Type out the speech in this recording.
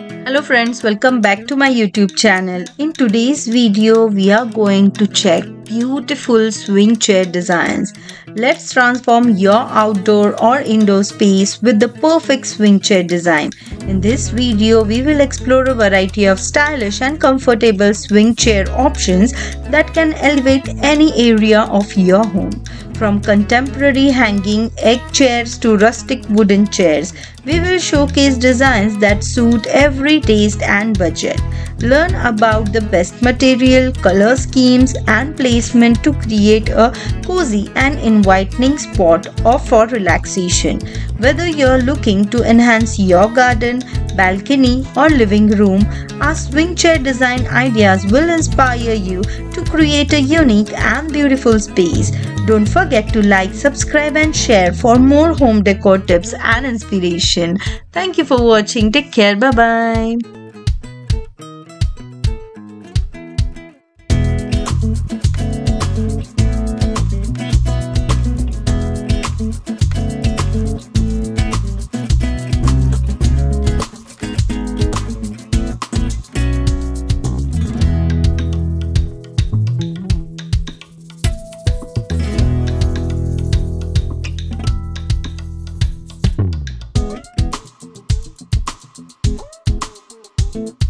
Hello friends, welcome back to my YouTube channel. In today's video, we are going to check beautiful swing chair designs. Let's transform your outdoor or indoor space with the perfect swing chair design. In this video, we will explore a variety of stylish and comfortable swing chair options that can elevate any area of your home. From contemporary hanging egg chairs to rustic wooden chairs, we will showcase designs that suit every taste and budget. Learn about the best material, color schemes and placement to create a cozy and inviting spot or for relaxation. Whether you're looking to enhance your garden, balcony, or living room, our swing chair design ideas will inspire you to create a unique and beautiful space. Don't forget to like, subscribe, and share for more home decor tips and inspiration. Thank you for watching. Take care. Bye bye.